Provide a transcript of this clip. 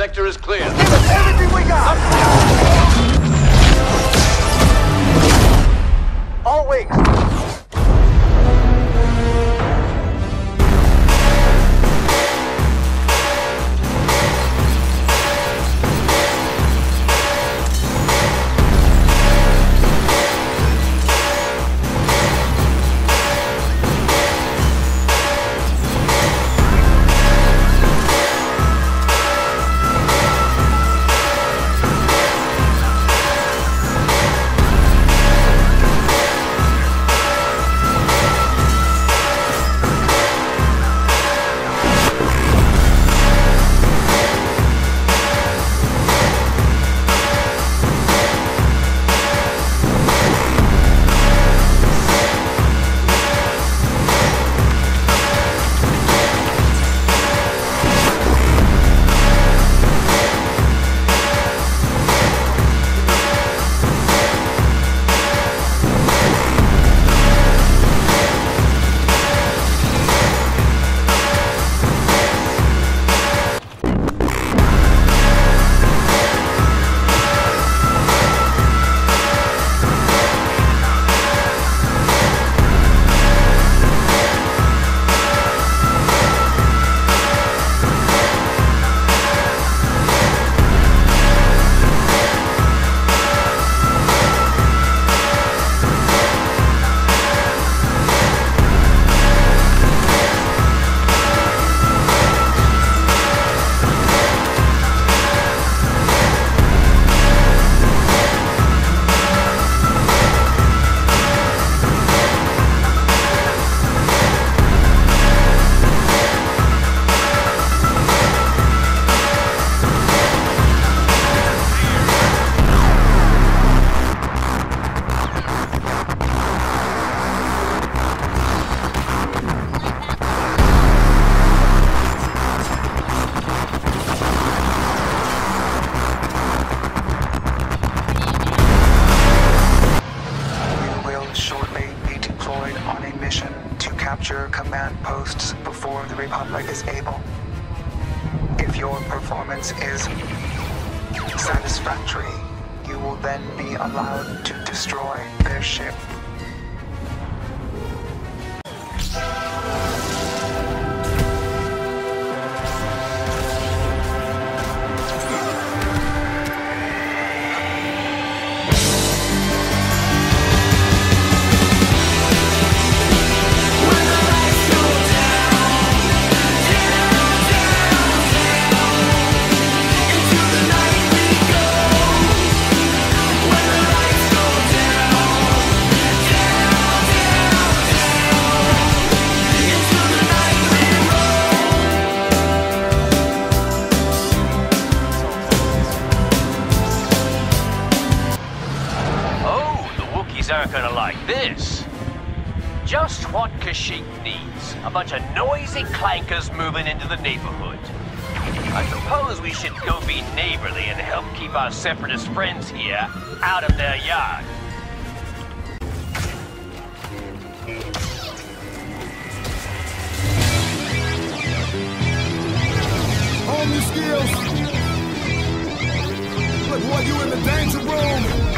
sector is clear. Give us everything we got! All wings. Command posts before the Republic is able. If your performance is satisfactory, you will then be allowed to destroy their ship. Just what needs. A bunch of noisy clankers moving into the neighborhood. I suppose we should go be neighborly and help keep our separatist friends here out of their yard. Your skills. Look, boy, you in the danger room.